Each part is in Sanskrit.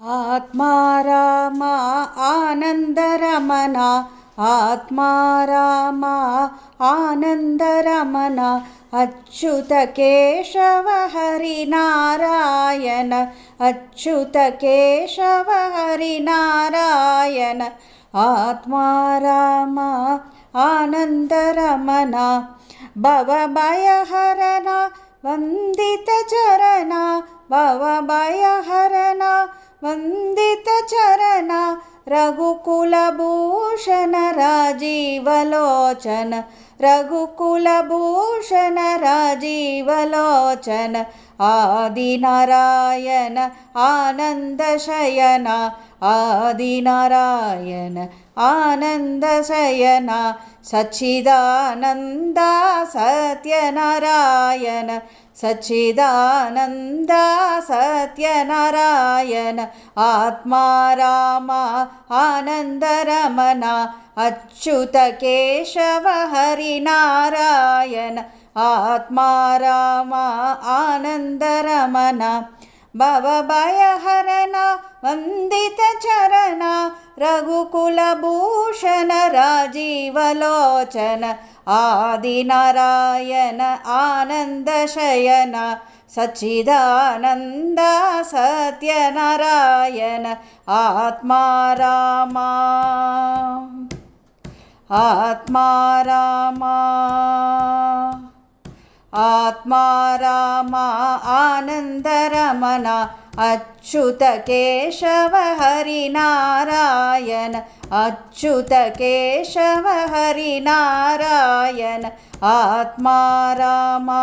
आत्मा रामा आनन्दरमना आत्मा रामा आनन्दरमना अच्युतकेशव हरिनारायण अच्युतकेशव हरिनारायण आत्मा रामा आनन्दरमना भवभयहरणा वन्दितचरणा भवभयहरणा वन्दितचरण रघुकुलभूषण राजीवलोचन रघुकुलभूषण राजीवलोचन आदिनारायण आनन्दशयना आदिनारायण आनन्दशयना सच्चिदानन्दा सत्यनारायण सच्चिदानन्दा सत्यनारायण आत्मा रामा आनन्दरमना अच्युतकेशव हरिनारायण आत्मा रामा आनन्दरमना भवभयहरण वन्दितचरण रघुकुलभूषण राजीवलोचन आदिनारायण आनन्दशयन सच्चिदानन्द सत्यनारायण आत्मा रामा। आत्मा रामा आत्मा रामा आनन्दरमना अच्युतकेशव हरिनारायण अच्युतकेशव हरिनारायण आत्मा रामा।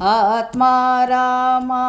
आत्मा रामा